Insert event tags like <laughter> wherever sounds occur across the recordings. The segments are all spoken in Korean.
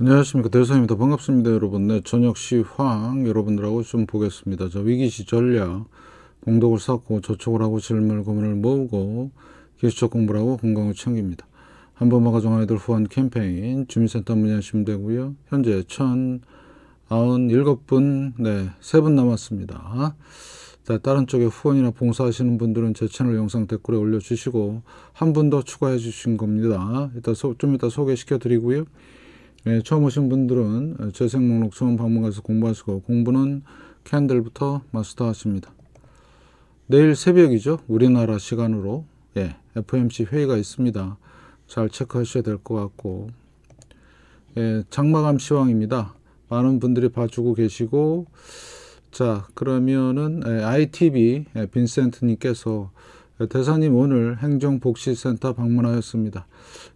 안녕하십니까. 대성입니다. 반갑습니다 여러분. 네 저녁 시황 여러분들하고 좀 보겠습니다. 저 위기시 전략 공덕을 쌓고 저촉을 하고 실물 고민을 모으고 기술적 공부를 하고 건강을 챙깁니다. 한번만 가정 아이들 후원 캠페인 주민센터 문의하시면 되고요. 현재 1097분 네 3분 남았습니다. 자, 다른 쪽에 후원이나 봉사하시는 분들은 제 채널 영상 댓글에 올려주시고 한 분 더 추가해 주신 겁니다. 소, 좀 이따 소개시켜 드리고요 네, 처음 오신 분들은 재생 목록 처음 방문 가서 공부하시고 공부는 캔들부터 마스터하십니다. 내일 새벽이죠. 우리나라 시간으로 예, FMC 회의가 있습니다. 잘 체크하셔야 될 것 같고 예, 장마감 시황입니다. 많은 분들이 봐주고 계시고 자 그러면은 예, ITV 예, 빈센트님께서 대사님 오늘 행정복지센터 방문하였습니다.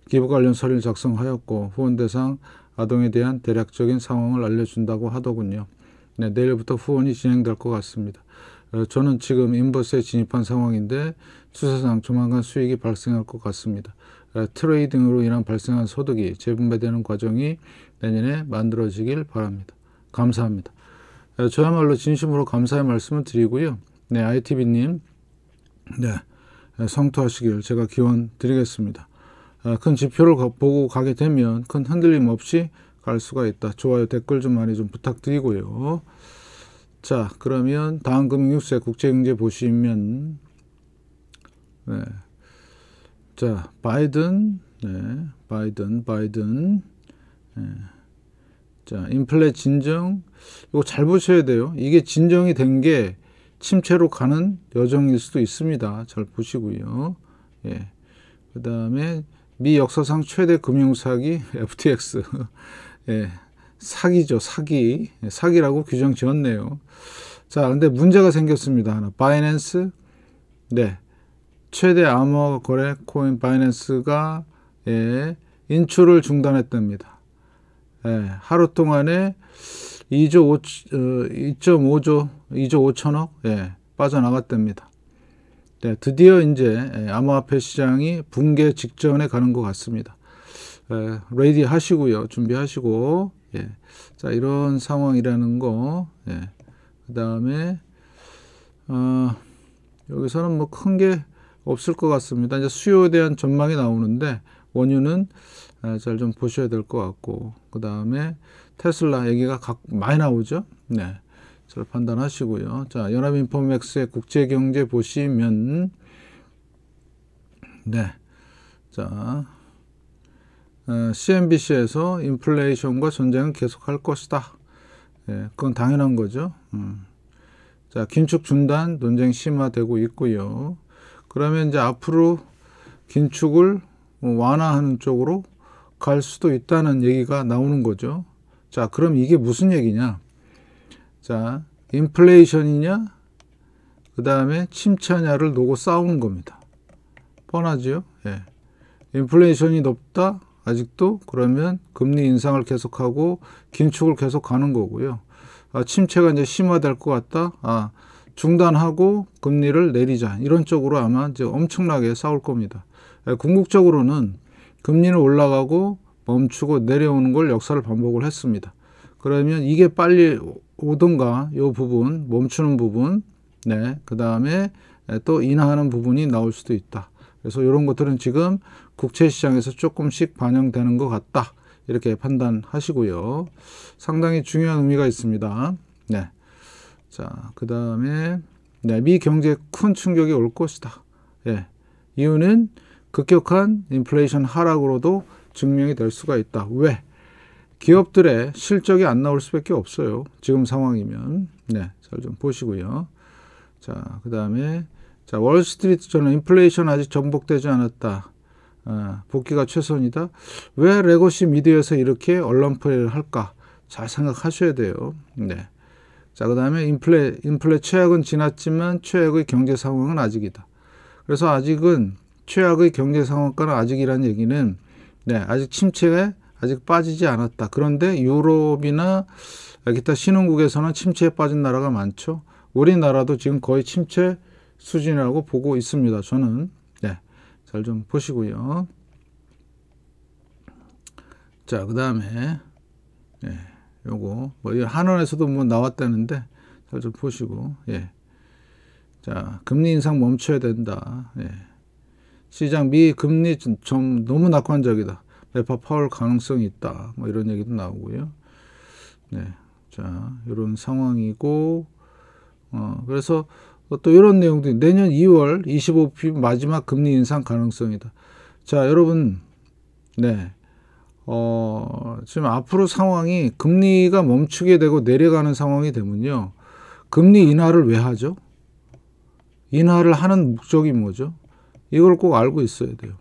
기부 관련 서류를 작성하였고 후원 대상 아동에 대한 대략적인 상황을 알려준다고 하더군요. 네, 내일부터 후원이 진행될 것 같습니다. 어, 저는 지금 inverse에 진입한 상황인데 추세상 조만간 수익이 발생할 것 같습니다. 어, trading으로 인한 발생한 소득이 재분배되는 과정이 내년에 만들어지길 바랍니다. 감사합니다. 어, 저야말로 진심으로 감사의 말씀을 드리고요. 네, ITV님, 네, 성투하시길 제가 기원 드리겠습니다. 아, 큰 지표를 보고 가게 되면 큰 흔들림 없이 갈 수가 있다. 좋아요, 댓글 좀 많이 좀 부탁드리고요. 자, 그러면 다음 금융뉴스의 국제경제 보시면, 네. 자, 바이든, 네, 바이든, 바이든, 네. 자, 인플레 진정, 이거 잘 보셔야 돼요. 이게 진정이 된 게 침체로 가는 여정일 수도 있습니다. 잘 보시고요. 예. 그 다음에 미 역사상 최대 금융사기 <laughs> FTX. <laughs> 예, 사기죠, 사기. 예, 사기라고 규정 지었네요. 자, 근데 문제가 생겼습니다. 하나. 바이낸스. 네. 최대 암호 거래 코인 바이낸스가 예, 인출을 중단했답니다. 예, 하루 동안에 2조 5, 어, 2.5조, 2조 5천억 예, 빠져나갔답니다. 네, 드디어 이제 예, 암호화폐 시장이 붕괴 직전에 가는 것 같습니다. 에, ready 하시고요. 준비하시고. 예. 자, 이런 상황이라는 거. 예. 그 다음에, 어, 여기서는 뭐 큰 게 없을 것 같습니다. 이제 수요에 대한 전망이 나오는데, 원유는 잘 좀 보셔야 될 것 같고, 그 다음에 테슬라 얘기가 각, 많이 나오죠. 네. 잘 판단하시고요. 자, 연합인포맥스의 국제경제 보시면 네. 자, 어, CNBC에서 인플레이션과 전쟁은 계속할 것이다. 예, 그건 당연한 거죠. 음. 자, 긴축 중단 논쟁 심화되고 있고요. 그러면 이제 앞으로 긴축을 완화하는 쪽으로 갈 수도 있다는 얘기가 나오는 거죠. 자, 그럼 이게 무슨 얘기냐? 자, 인플레이션이냐, 그 다음에 침체냐를 놓고 싸우는 겁니다. 뻔하죠? 예. 인플레이션이 높다? 아직도? 그러면 금리 인상을 계속하고 긴축을 계속 가는 거고요. 아, 침체가 이제 심화될 것 같다? 아, 중단하고 금리를 내리자. 이런 쪽으로 아마 이제 엄청나게 싸울 겁니다. 예, 궁극적으로는 금리는 올라가고 멈추고 내려오는 걸 역사를 반복을 했습니다. 그러면 이게 빨리 오던가 요 부분 멈추는 부분 네, 그 다음에 또 인하하는 부분이 나올 수도 있다. 그래서 이런 것들은 지금 국채 시장에서 조금씩 반영되는 것 같다. 이렇게 판단하시고요. 상당히 중요한 의미가 있습니다. 네. 자, 그 다음에 네, 미 경제에 큰 충격이 올 것이다. 예. 이유는 급격한 인플레이션 하락으로도 증명이 될 수가 있다. 왜? 기업들의 실적이 안 나올 수밖에 없어요. 지금 상황이면. 네, 잘 좀 보시고요. 자, 그 다음에, 자, 월스트리트 저는 인플레이션 아직 전복되지 않았다. 아, 복귀가 최선이다. 왜 legacy 미디어에서 이렇게 언론 플레이를 할까? 잘 생각하셔야 돼요. 네. 자, 그 다음에 인플레, 인플레 최악은 지났지만 최악의 경제 상황은 아직이다. 그래서 아직은 최악의 경제 상황과는 아직이라는 얘기는 네, 아직 침체에 아직 빠지지 않았다. 그런데 유럽이나 기타 신흥국에서는 침체에 빠진 나라가 많죠. 우리나라도 지금 거의 침체 수준이라고 보고 있습니다. 저는 네, 잘 좀 보시고요. 자, 그 다음에 예, 요거 뭐 한원에서도 뭐 나왔다는데 잘 좀 보시고 예. 자, 금리 인상 멈춰야 된다. 예. 시장 미 금리 좀, 좀 너무 낙관적이다. 매파 파월 가능성이 있다. 뭐 이런 얘기도 나오고요. 네. 자, 이런 상황이고 어, 그래서 또 이런 내용도 내년 2월 25피 마지막 금리 인상 가능성이다. 자, 여러분, 네. 어, 지금 앞으로 상황이 금리가 멈추게 되고 내려가는 상황이 되면요. 금리 인하를 왜 하죠? 인하를 하는 목적이 뭐죠? 이걸 꼭 알고 있어야 돼요.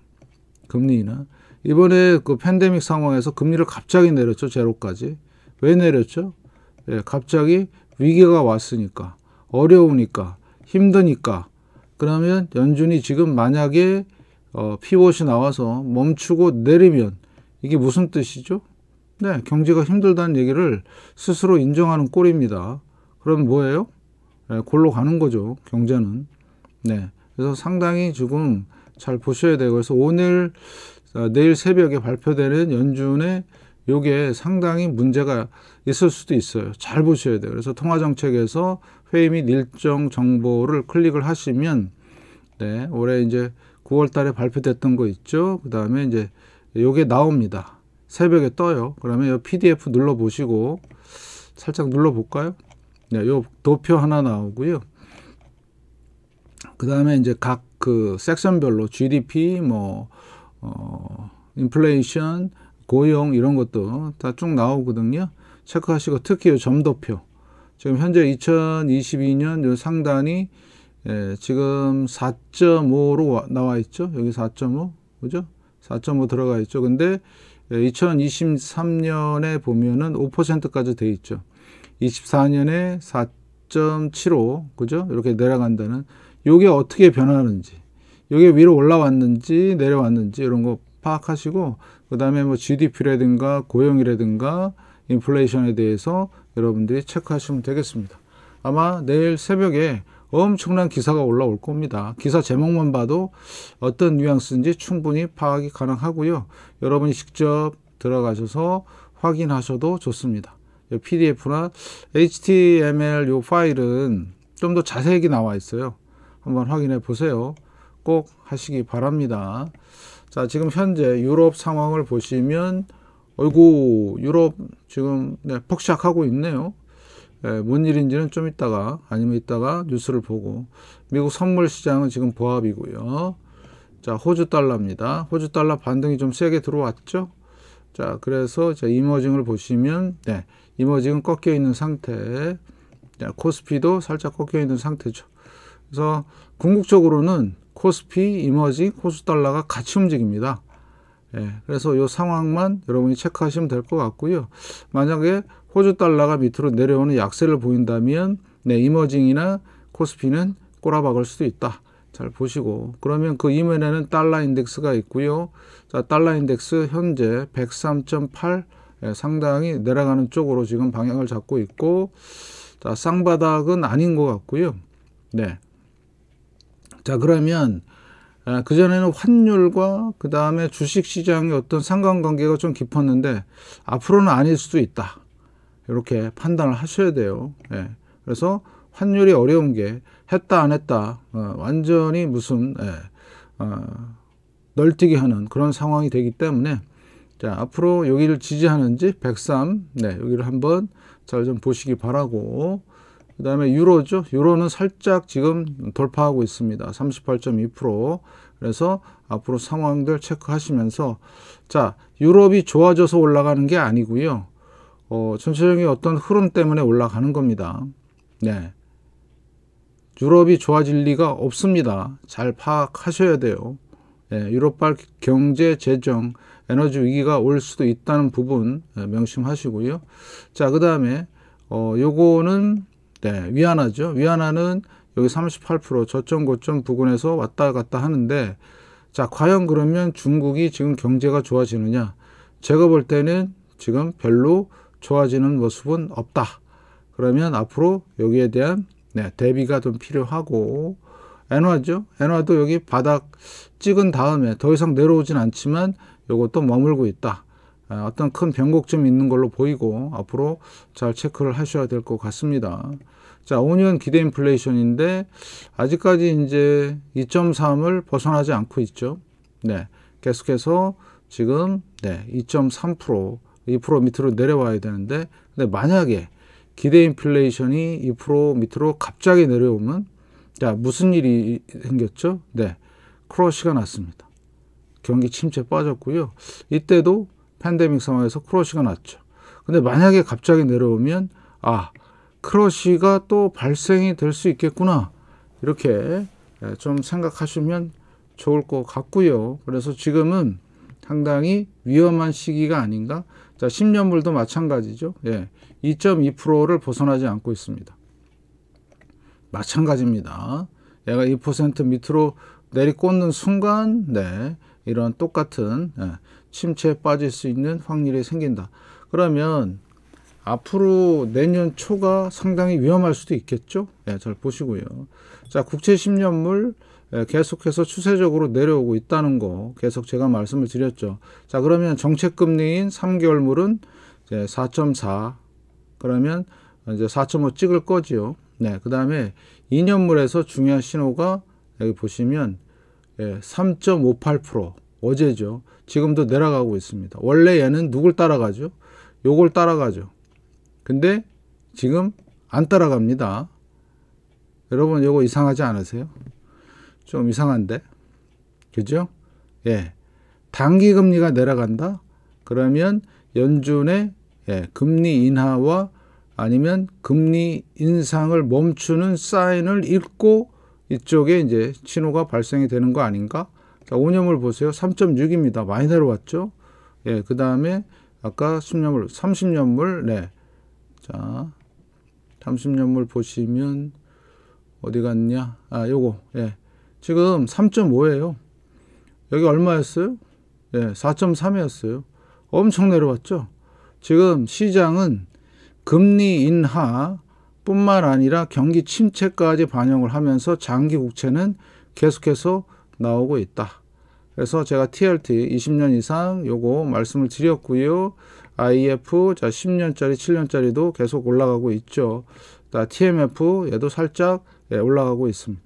금리 인하. 이번에 그 팬데믹 상황에서 금리를 갑자기 내렸죠. 제로까지. 왜 내렸죠? 예, 갑자기 위기가 왔으니까. 어려우니까. 힘드니까. 그러면 연준이 지금 만약에 어, 피벗이 나와서 멈추고 내리면 이게 무슨 뜻이죠? 네, 경제가 힘들다는 얘기를 스스로 인정하는 꼴입니다. 그럼 뭐예요? 네, 골로 가는 거죠. 경제는. 네. 그래서 상당히 지금 잘 보셔야 돼요. 그래서 오늘 어, 내일 새벽에 발표되는 연준의 요게 상당히 문제가 있을 수도 있어요. 잘 보셔야 돼요. 그래서 통화정책에서 회의 및 일정 정보를 클릭을 하시면 네, 올해 이제 9월 달에 발표됐던 거 있죠. 그 다음에 이제 요게 나옵니다. 새벽에 떠요. 그러면 요 PDF 눌러 보시고 살짝 눌러 볼까요? 네, 요 도표 하나 나오고요. 그 다음에 이제 각 그 섹션별로 GDP, 뭐, 어, 인플레이션, 고용 이런 것도 다 쭉 나오거든요. 체크하시고 특히 요 점도표. 지금 현재 2022년 요 상단이 예, 지금 4.5로 나와 있죠. 여기 4.5. 그죠? 4.5 들어가 있죠. 근데 2023년에 보면은 5%까지 돼 있죠. 24년에 4.75. 그죠? 이렇게 내려간다는 요게 어떻게 변하는지, 요게 위로 올라왔는지 내려왔는지 이런 거 파악하시고 그 다음에 뭐 GDP라든가 고용이라든가 인플레이션에 대해서 여러분들이 체크하시면 되겠습니다. 아마 내일 새벽에 엄청난 기사가 올라올 겁니다. 기사 제목만 봐도 어떤 뉘앙스인지 충분히 파악이 가능하고요. 여러분이 직접 들어가셔서 확인하셔도 좋습니다. PDF나 HTML 요 파일은 좀 더 자세하게 나와 있어요. 한번 확인해 보세요. 꼭 하시기 바랍니다. 자, 지금 현재 유럽 상황을 보시면 어이구 유럽 지금 네, 폭삭하고 있네요. 예, 뭔 일인지는 좀 이따가 아니면 이따가 뉴스를 보고 미국 선물 시장은 지금 보합이고요. 자, 호주 달러입니다. 호주 달러 반등이 좀 세게 들어왔죠. 자, 그래서 자, 이머징을 보시면 네, 이머징은 꺾여 있는 상태. 자, 코스피도 살짝 꺾여 있는 상태죠. 그래서 궁극적으로는 코스피, 이머징, 호주 달러가 같이 움직입니다. 예, 그래서 이 상황만 여러분이 체크하시면 될 것 같고요. 만약에 호주 달러가 밑으로 내려오는 약세를 보인다면 네, 이머징이나 코스피는 꼬라박을 수도 있다. 잘 보시고 그러면 그 이면에는 달러 인덱스가 있고요. 자, 달러 인덱스 현재 103.8 예, 상당히 내려가는 쪽으로 지금 방향을 잡고 있고 자, 쌍바닥은 아닌 것 같고요. 네. 자, 그러면 아, 그전에는 환율과 그 다음에 주식 시장의 어떤 상관관계가 좀 깊었는데 앞으로는 아닐 수도 있다. 이렇게 판단을 하셔야 돼요. 예. 그래서 환율이 어려운 게 했다 안 했다 어, 완전히 무슨 예, 어, 널뛰기 하는 그런 상황이 되기 때문에 자 앞으로 여기를 지지하는지 103 네, 여기를 한번 잘 좀 보시기 바라고 그 다음에 유로죠. 유로는 살짝 지금 돌파하고 있습니다. 38.2%. 그래서 앞으로 상황들 체크하시면서 자 유럽이 좋아져서 올라가는 게 아니고요. 어, 전체적인 어떤 흐름 때문에 올라가는 겁니다. 네. 유럽이 좋아질 리가 없습니다. 잘 파악하셔야 돼요. 네, 유럽발 경제, 재정, 에너지 위기가 올 수도 있다는 부분 네, 명심하시고요. 자, 그 다음에 어, 요거는 네, 위안화죠. 위안화는 여기 38% 저점 고점 부근에서 왔다 갔다 하는데 자, 과연 그러면 중국이 지금 경제가 좋아지느냐? 제가 볼 때는 지금 별로 좋아지는 모습은 없다. 그러면 앞으로 여기에 대한 네, 대비가 좀 필요하고 엔화죠. 엔화도 여기 바닥 찍은 다음에 더 이상 내려오진 않지만 이것도 머물고 있다. 아, 어떤 큰 변곡점이 있는 걸로 보이고 앞으로 잘 체크를 하셔야 될 것 같습니다. 자, 5년 기대 인플레이션인데 아직까지 이제 2.3을 벗어나지 않고 있죠. 네. 계속해서 지금 네, 2.3% 2% 밑으로 내려와야 되는데 근데 만약에 기대 인플레이션이 2% 밑으로 갑자기 내려오면 자, 무슨 일이 생겼죠? 네. 크러쉬가 났습니다. 경기 침체 빠졌고요. 이때도 팬데믹 상황에서 크러쉬가 났죠. 근데 만약에 갑자기 내려오면 아, 크러쉬가 또 발생이 될 수 있겠구나. 이렇게 예, 좀 생각하시면 좋을 것 같고요. 그래서 지금은 상당히 위험한 시기가 아닌가. 자, 10년물도 마찬가지죠. 예. 2.2%를 벗어나지 않고 있습니다. 마찬가지입니다. 얘가 2% 밑으로 내리꽂는 순간, 네, 이런 똑같은 예, 침체에 빠질 수 있는 확률이 생긴다. 그러면 앞으로 내년 초가 상당히 위험할 수도 있겠죠. 예, 잘 보시고요. 자, 국채 10년물 예, 계속해서 추세적으로 내려오고 있다는 거 계속 제가 말씀을 드렸죠. 자, 그러면 정책금리인 3개월물은 이제 4.4 그러면 이제 4.5 찍을 거지요. 네, 그 다음에 2년물에서 중요한 신호가 여기 보시면 예, 3.58% 어제죠. 지금도 내려가고 있습니다. 원래 얘는 누굴 따라가죠? 요걸 따라가죠. 근데 지금 안 따라갑니다. 여러분 요거 이상하지 않으세요? 좀 이상한데? 그죠? 예. 단기 금리가 내려간다? 그러면 연준의 예, 금리 인하와 아니면 금리 인상을 멈추는 사인을 읽고 이쪽에 이제 신호가 발생이 되는 거 아닌가? 자, 5년물 보세요. 3.6입니다. 많이 내려왔죠? 예, 그 다음에 아까 10년물, 30년물, 네. 자, 30년물 보시면 어디 갔냐? 아, 요거. 예. 지금 3.5예요. 여기 얼마였어요? 예, 4.3이었어요. 엄청 내려왔죠? 지금 시장은 금리 인하 뿐만 아니라 경기 침체까지 반영을 하면서 장기 국채는 계속해서 나오고 있다. 그래서 제가 TLT 20년 이상 요거 말씀을 드렸고요. IF 자 10년짜리, 7년짜리도 계속 올라가고 있죠. 자, TMF 얘도 살짝 예, 올라가고 있습니다.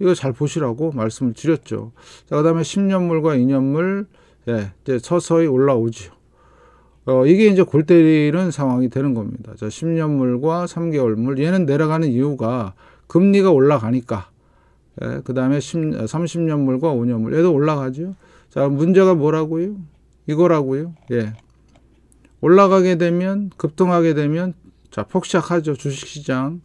이거 잘 보시라고 말씀을 드렸죠. 자, 그다음에 10년물과 2년물 예, 이제 서서히 올라오죠. 어, 이게 이제 골 때리는 상황이 되는 겁니다. 자, 10년물과 3개월물 얘는 내려가는 이유가 금리가 올라가니까. 예, 그 다음에 10, 30년물과 5년물 얘도 올라가죠. 자, 문제가 뭐라고요? 이거라고요. 예. 올라가게 되면 급등하게 되면 자, 폭시작하죠. 주식 시장.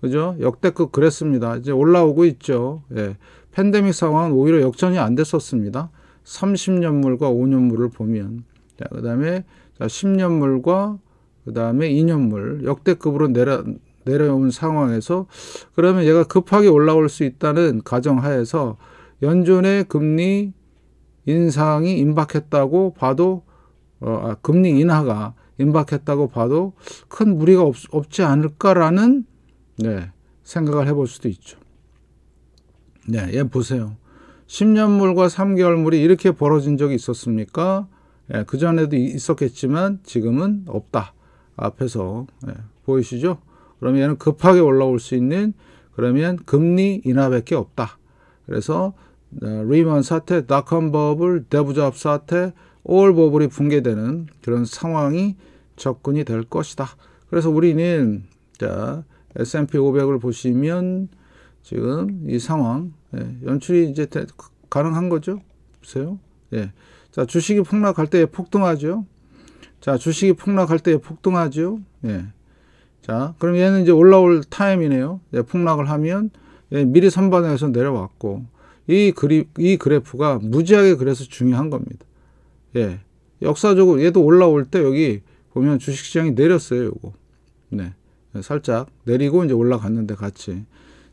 그죠? 역대급 그랬습니다. 이제 올라오고 있죠. 예. 팬데믹 상황은 오히려 역전이 안 됐었습니다. 30년물과 5년물을 보면. 자, 그 다음에 10년물과 그 다음에 2년물 역대급으로 내려, 내려온 상황에서 그러면 얘가 급하게 올라올 수 있다는 가정하에서 연준의 금리 인상이 임박했다고 봐도 어, 아, 금리 인하가 임박했다고 봐도 큰 무리가 없, 없지 않을까라는 네, 생각을 해볼 수도 있죠. 네, 얘 보세요. 10년물과 3개월물이 이렇게 벌어진 적이 있었습니까? 예, 그전에도 있었겠지만 지금은 없다. 앞에서 예, 보이시죠? 그러면 얘는 급하게 올라올 수 있는 그러면 금리 인하밖에 없다. 그래서 어, 리먼 사태, 닷컴 버블, 대부잡 사태, 올 버블이 붕괴되는 그런 상황이 접근이 될 것이다. 그래서 우리는 자 S&P 500을 보시면 지금 이 상황 예, 연출이 이제 가능한 거죠. 보세요. 예. 자, 주식이 폭락할 때 폭등하죠. 자, 주식이 폭락할 때 폭등하죠. 예. 자, 그럼 얘는 이제 올라올 타임이네요. 예, 폭락을 하면 예, 미리 선반영해서 내려왔고 이 그리 이 그래프가 무지하게 그래서 중요한 겁니다. 예. 역사적으로 얘도 올라올 때 여기 보면 주식 시장이 내렸어요, 요거. 네. 살짝 내리고 이제 올라갔는데 같이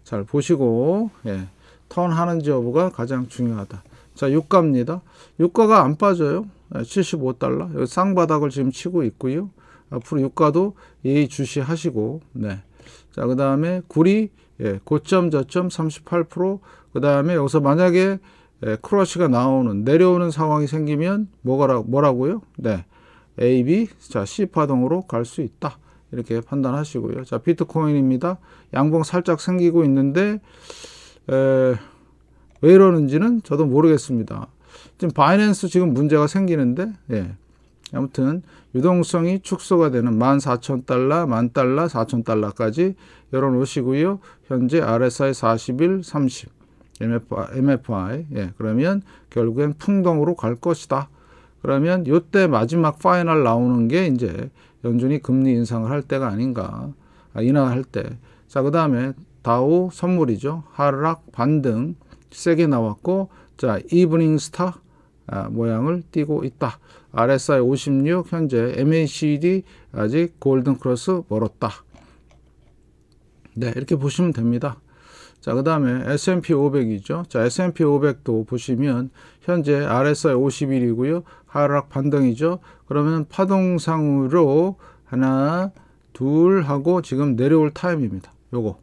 잘 보시고 예. 턴 하는지 여부가 가장 중요하다. 자, 유가입니다. 유가가 안 빠져요. 75달러. 여기 쌍바닥을 지금 치고 있고요. 앞으로 유가도 예의 주시하시고, 네. 자, 그 다음에 구리, 예, 고점, 저점 38%. 그 다음에 여기서 만약에 예, 크러쉬가 나오는, 내려오는 상황이 생기면 뭐가, 뭐라고요? 네. A, B, 자, C 파동으로 갈 수 있다. 이렇게 판단하시고요. 자, 비트코인입니다. 양봉 살짝 생기고 있는데, 에, 왜 이러는지는 저도 모르겠습니다. 지금 바이낸스 지금 문제가 생기는데, 예. 아무튼 유동성이 축소가 되는 14,000달러, 1달러, 4,000달러까지 열어놓으시고요. 현재 RSI 41, 30, MFI, 예, 그러면 결국엔 풍덩으로 갈 것이다. 그러면 요때 마지막 final 나오는 게 이제 연준이 금리 인상을 할 때가 아닌가. 아, 인하할 때. 자, 그 다음에 다우 선물이죠. 하락, 반등 세게 나왔고, 자, evening star 아, 모양을 띠고 있다. RSI 56 현재 MACD 아직 golden cross 멀었다. 네, 이렇게 보시면 됩니다. 자, 그 다음에 S&P 500이죠. 자, S&P 500도 보시면 현재 RSI 51이고요. 하락 반등이죠. 그러면 파동상으로 하나, 둘 하고 지금 내려올 타임입니다. 요거.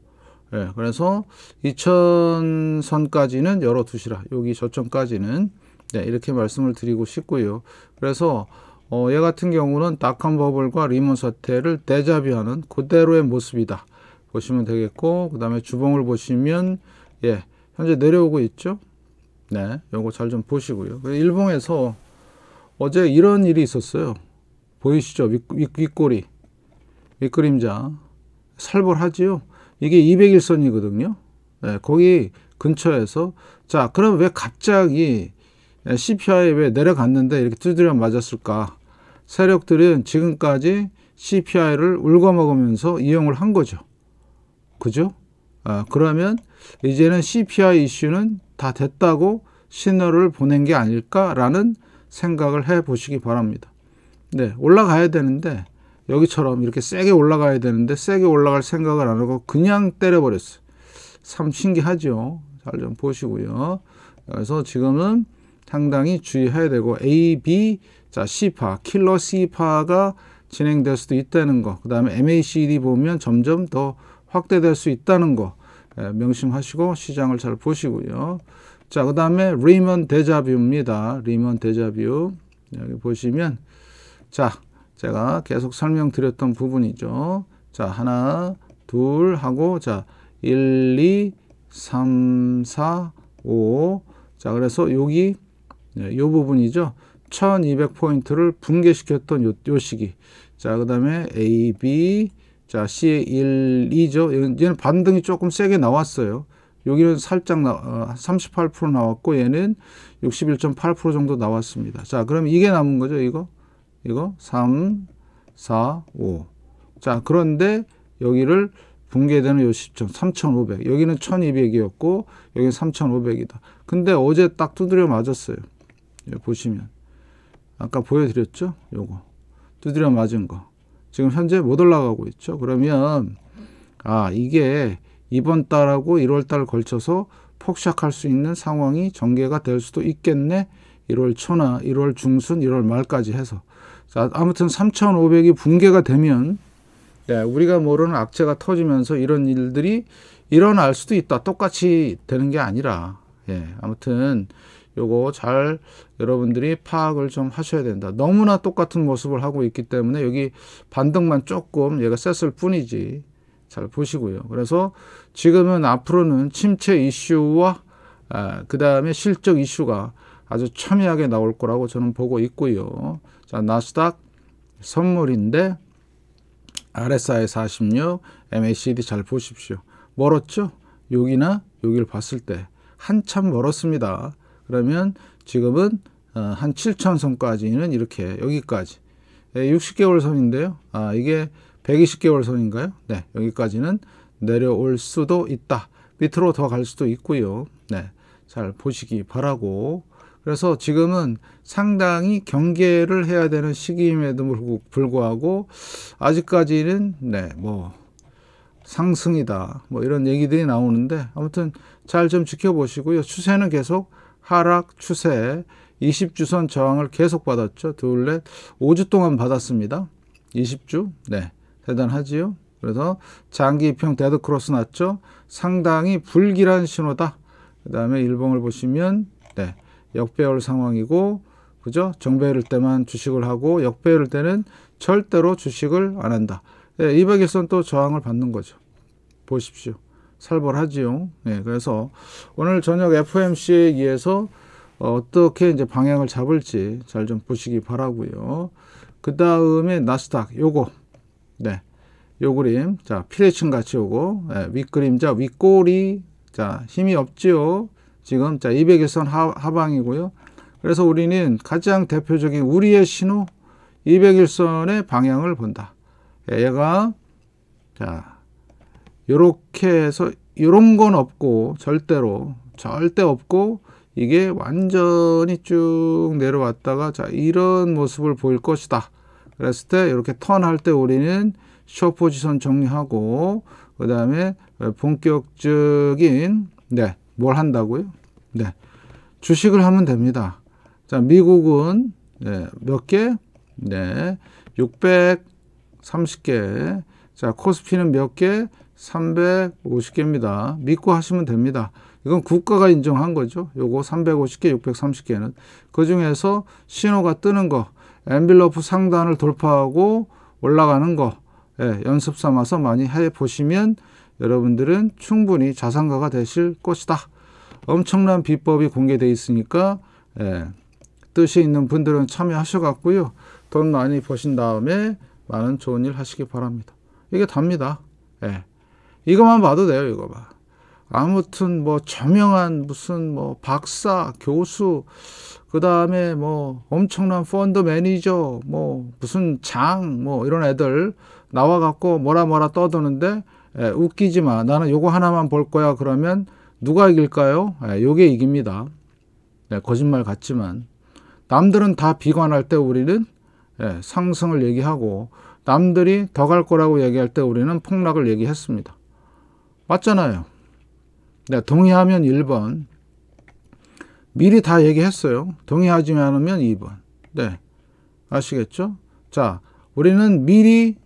예, 그래서 2000선까지는 열어두시라. 여기 저점까지는. 네, 이렇게 말씀을 드리고 싶고요. 그래서 어, 얘 같은 경우는 닷컴 버블과 리먼 사태를 대자비하는 그대로의 모습이다. 보시면 되겠고, 그 다음에 주봉을 보시면, 예, 현재 내려오고 있죠? 네, 요거 잘 좀 보시고요. 일봉에서 어제 이런 일이 있었어요. 보이시죠? 윗, 윗, 윗꼬리. 윗그림자. 살벌하지요? 이게 201선이거든요. 네, 거기 근처에서. 자, 그럼 왜 갑자기 CPI 왜 내려갔는데 이렇게 두드려 맞았을까? 세력들은 지금까지 CPI를 울거먹으면서 이용을 한 거죠. 그죠? 아, 그러면 이제는 CPI 이슈는 다 됐다고 신호를 보낸 게 아닐까라는 생각을 해 보시기 바랍니다. 네, 올라가야 되는데 여기처럼 이렇게 세게 올라가야 되는데 세게 올라갈 생각을 안 하고 그냥 때려버렸어요. 참 신기하죠. 잘 좀 보시고요. 그래서 지금은 상당히 주의해야 되고 A, B, 자 C파, 킬러 C파가 진행될 수도 있다는 거. 그 다음에 MACD 보면 점점 더 확대될 수 있다는 거 예, 명심하시고 시장을 잘 보시고요. 자, 그 다음에 리먼 데자뷰입니다. 리먼 데자뷰. 여기 보시면 자, 제가 계속 설명드렸던 부분이죠. 자, 하나, 둘 하고 자, 1, 2, 3, 4, 5. 자, 그래서 여기 이 네, 부분이죠. 1200포인트를 붕괴시켰던 요, 요 시기. 자, 그 다음에 A, B, 자, C의 1, 2죠. 얘는 반등이 조금 세게 나왔어요. 여기는 살짝 나, 어, 38% 나왔고 얘는 61.8% 정도 나왔습니다. 자, 그럼 이게 남은 거죠, 이거? 이거 3, 4, 5. 자, 그런데 여기를 붕괴되는 요 시점 3,500. 여기는 1,200이었고 여기는 3,500이다. 근데 어제 딱 두드려 맞았어요. 보시면 아까 보여드렸죠? 요거 두드려 맞은 거 지금 현재 못 올라가고 있죠. 그러면 아 이게 이번 달하고 1월 달 걸쳐서 폭삭할 수 있는 상황이 전개가 될 수도 있겠네. 1월 초나 1월 중순, 1월 말까지 해서 자 아무튼 3,500이 붕괴가 되면 네, 우리가 모르는 악재가 터지면서 이런 일들이 일어날 수도 있다. 똑같이 되는 게 아니라 예, 아무튼 요거 잘 여러분들이 파악을 좀 하셔야 된다. 너무나 똑같은 모습을 하고 있기 때문에 여기 반등만 조금 얘가 셌을 뿐이지. 잘 보시고요. 그래서 지금은 앞으로는 침체 이슈와 아, 그 다음에 실적 이슈가 아주 첨예하게 나올 거라고 저는 보고 있고요. 자, 나스닥 선물인데 RSI 46, MACD 잘 보십시오. 멀었죠? 여기나 여기를 봤을 때 한참 멀었습니다. 그러면 지금은 어, 한 7천 선까지는 이렇게 여기까지 60개월 예, 선인데요. 아, 이게 120개월 선인가요? 네, 여기까지는 내려올 수도 있다. 밑으로 더 갈 수도 있고요. 네, 잘 보시기 바라고. 그래서 지금은 상당히 경계를 해야 되는 시기임에도 불구하고 아직까지는 네, 뭐 상승이다. 뭐 이런 얘기들이 나오는데 아무튼 잘 좀 지켜보시고요. 추세는 계속 하락 추세 20주선 저항을 계속 받았죠. 둘넷 5주 동안 받았습니다. 20주. 네. 대단하지요. 그래서 장기 이평 데드 크로스 났죠. 상당히 불길한 신호다. 그다음에 일봉을 보시면 네. 역배열 상황이고 그죠? 정배일 때만 주식을 하고 역배일 때는 절대로 주식을 안 한다. 예, 200일선 또 저항을 받는 거죠. 보십시오. 살벌하지요. 예, 그래서 오늘 저녁 FMC에 의해서 어떻게 이제 방향을 잡을지 잘 좀 보시기 바라고요. 그 다음에 나스닥 요거 네. 요 그림 자 피레층 같이 요거 예, 윗그림자 윗꼬리 자 힘이 없지요. 지금 자 200일선 하, 하방이고요. 그래서 우리는 가장 대표적인 우리의 신호 200일선의 방향을 본다. 예, 얘가 자 요렇게 해서 이런 건 없고 절대로 절대 없고 이게 완전히 쭉 내려왔다가 자 이런 모습을 보일 것이다. 그랬을 때 이렇게 턴할 때 우리는 쇼 포지션 정리하고 그 다음에 본격적인 네 뭘 한다고요? 네 주식을 하면 됩니다. 자 미국은 네, 몇 개? 네 630개. 자 코스피는 몇 개? 350개입니다. 믿고 하시면 됩니다. 이건 국가가 인정한 거죠. 요거 350개, 630개는. 그 중에서 신호가 뜨는 거, 엠빌러프 상단을 돌파하고 올라가는 거, 예, 연습 삼아서 많이 해 보시면 여러분들은 충분히 자산가가 되실 것이다. 엄청난 비법이 공개되어 있으니까, 예, 뜻이 있는 분들은 참여하셔갖고요. 돈 많이 버신 다음에 많은 좋은 일 하시기 바랍니다. 이게 답니다. 예. 이것만 봐도 돼요, 이거 봐. 아무튼 뭐 저명한 무슨 뭐 박사, 교수, 그 다음에 뭐 엄청난 펀드 매니저, 뭐 무슨 장, 뭐 이런 애들 나와갖고 뭐라 뭐라 떠드는데 에, 웃기지 마. 나는 요거 하나만 볼 거야. 그러면 누가 이길까요? 에, 요게 이깁니다. 네, 거짓말 같지만 남들은 다 비관할 때 우리는 에, 상승을 얘기하고 남들이 더 갈 거라고 얘기할 때 우리는 폭락을 얘기했습니다. 맞잖아요. 네, 동의하면 1번. 미리 다 얘기했어요. 동의하지 않으면 2번. 네. 아시겠죠? 자, 우리는 미리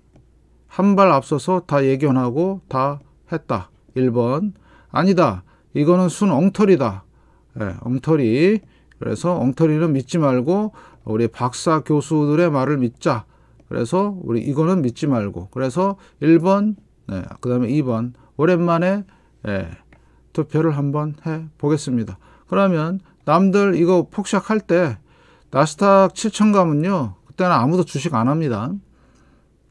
한 발 앞서서 다 예견하고 다 했다. 1번. 아니다. 이거는 순 엉터리다. 네, 엉터리. 그래서 엉터리는 믿지 말고 우리 박사 교수들의 말을 믿자. 그래서 우리 이거는 믿지 말고. 그래서 1번, 네, 그 다음에 2번. 오랜만에 예, 투표를 한번 해 보겠습니다. 그러면 남들 이거 폭삭할 때 나스닥 7천 가면요. 그때는 아무도 주식 안 합니다.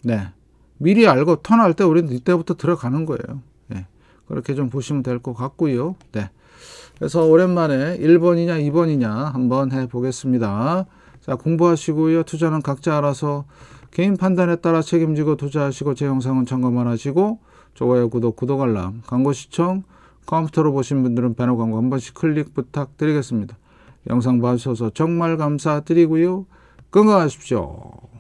네. 미리 알고 턴할 때 우리는 이때부터 들어가는 거예요. 네. 그렇게 좀 보시면 될 것 같고요. 네. 그래서 오랜만에 1번이냐 2번이냐 한번 해 보겠습니다. 자, 공부하시고요. 투자는 각자 알아서 개인 판단에 따라 책임지고 투자하시고 제 영상은 점검만 하시고 좋아요, 구독, 구독 알람, 광고 시청, 컴퓨터로 보신 분들은 배너 광고 한 번씩 클릭 부탁드리겠습니다. 영상 봐주셔서 정말 감사드리고요. 건강하십시오.